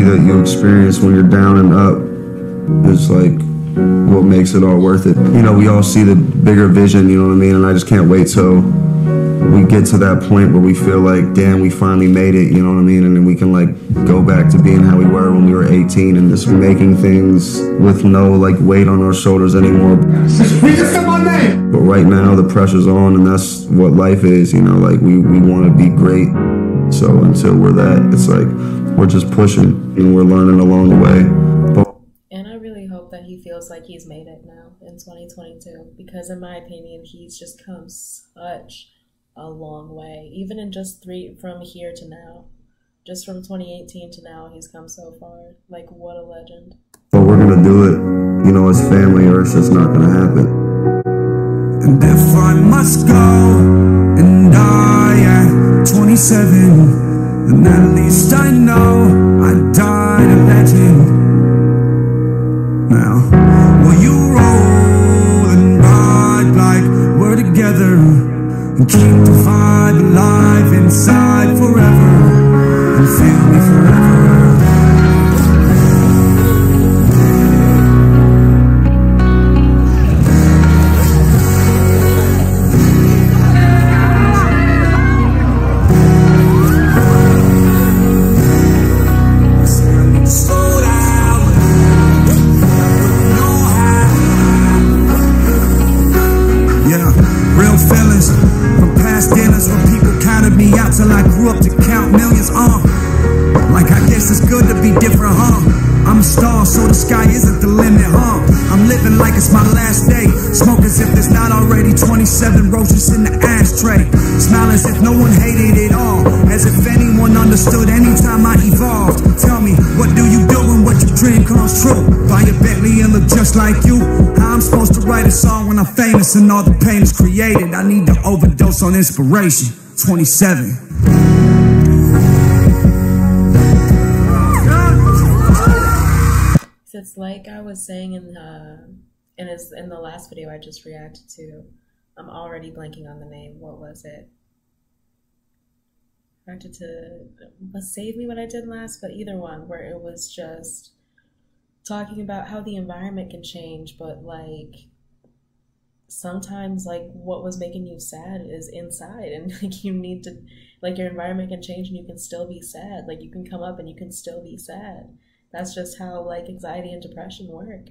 that you experience when you're down and up is like what makes it all worth it. You know, we all see the bigger vision, you know what I mean? And I just can't wait till we get to that point where we feel like, damn, we finally made it, you know what I mean? And then we can like go back to being how we were when we were 18 and just making things with no like weight on our shoulders anymore. We just said my name. But right now the pressure's on and that's what life is, you know, like we, we want to be great. So until we're that, it's like we're just pushing and we're learning along the way. But And I really hope that he feels like he's made it now in 2022 because, in my opinion, he's just come such a long way. Even in just three, from here to now, just from 2018 to now, he's come so far. Like, what a legend. but we're gonna do it, you know, as family or it's just not gonna happen. And if I must go and die 27, then at least I know I died a legend. Now, will you roll and ride like we're together and keep the vibe alive inside forever and feel me forever? The sky isn't the limit, huh? I'm living like it's my last day. Smoke as if there's not already 27 roaches in the ashtray. Smile as if no one hated it all. As if anyone understood anytime I evolved. Tell me, what do you do when what you dream comes true? Buy a Bentley and look just like you. How I'm supposed to write a song when I'm famous and all the pain is created? I need to overdose on inspiration. 27. Like I was saying in the in his, in the last video I just reacted to. I'm already blanking on the name. What was it? Reacted to was Save Me what I did last, but either one where it was just talking about how the environment can change, but like sometimes like what was making you sad is inside and like you need to like your environment can change and you can still be sad. Like you can come up and you can still be sad. That's just how like anxiety and depression work.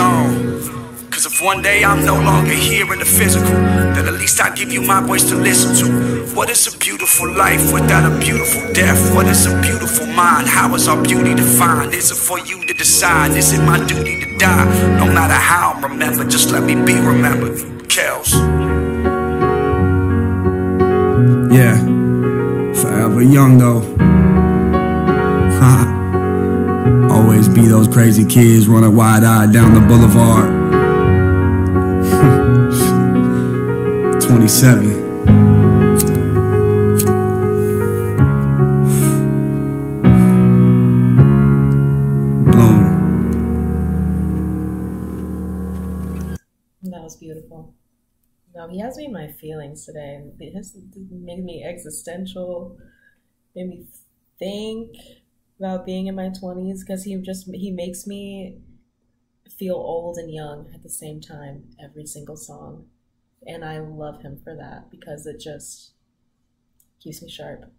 Song. Cause if one day I'm no longer here in the physical, then at least I give you my voice to listen to. What is a beautiful life without a beautiful death? What is a beautiful mind? How is our beauty defined? Is it for you to decide? Is it my duty to die? No matter how I'm remembered, just let me be remembered. Kells. Yeah, forever young though. Always be those crazy kids running wide eyed down the boulevard. 27. Bloom. That was beautiful. No, he has me my feelings today. It has made me existential, made me think about being in my 20s because he just he makes me feel old and young at the same time every single song. And I love him for that because it just keeps me sharp,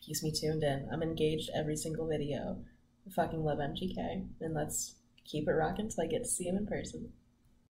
keeps me tuned in. I'm engaged every single video. I fucking love MGK, and let's keep it rocking till I get to see him in person.